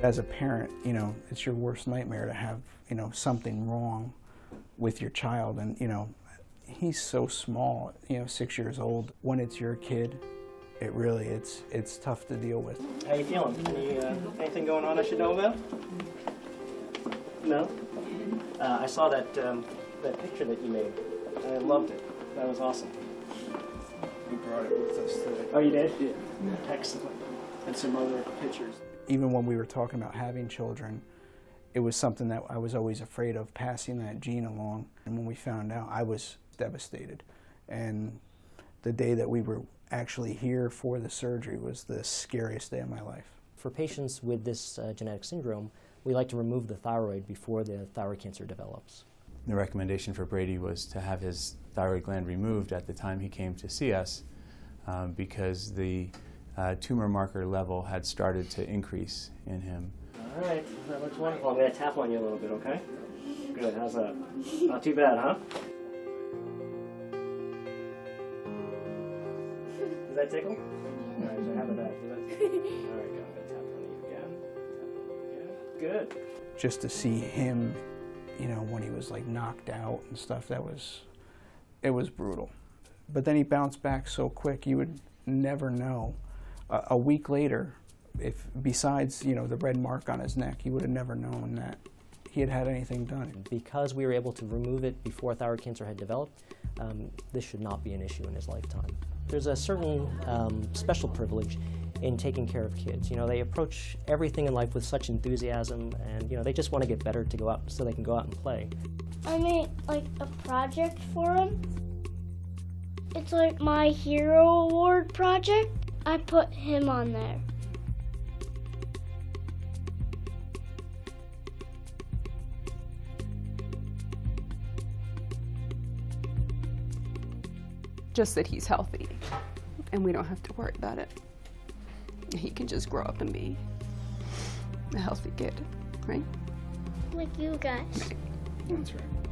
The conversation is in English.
As a parent, you know, it's your worst nightmare to have, you know, something wrong with your child. And, you know, he's so small, you know, six years old. When it's your kid, it really, it's, it's tough to deal with. How you feeling? Any, uh, anything going on I should know about? No? Uh, I saw that, um, that picture that you made, I loved it. That was awesome. We brought it with us today. Oh, you did? Yeah. Excellent. And some other pictures. Even when we were talking about having children, it was something that I was always afraid of passing that gene along. And when we found out, I was devastated. And the day that we were actually here for the surgery was the scariest day of my life. For patients with this uh, genetic syndrome, we like to remove the thyroid before the thyroid cancer develops. The recommendation for Brady was to have his thyroid gland removed at the time he came to see us um, because the uh, tumor marker level had started to increase in him. All right. That looks wonderful. I'm going to tap on you a little bit, okay? Good. How's that? Not too bad, huh? Does that tickle? All right, so how about that? Does? All right, good. I'm going to tap on you again. Tap on you again. Good. Just to see him, you know, when he was like knocked out and stuff, that was, it was brutal. But then he bounced back so quick, you would never know. A, a week later, if besides, you know, the red mark on his neck, he would have never known that he had had anything done. Because we were able to remove it before thyroid cancer had developed, um, this should not be an issue in his lifetime. There's a certain um, special privilege in taking care of kids. You know, they approach everything in life with such enthusiasm, and you know, they just want to get better to go out so they can go out and play. I made like a project for him. It's like my hero award project. I put him on there. just that he's healthy and we don't have to worry about it. He can just grow up and be a healthy kid, right? Like you guys. That's right.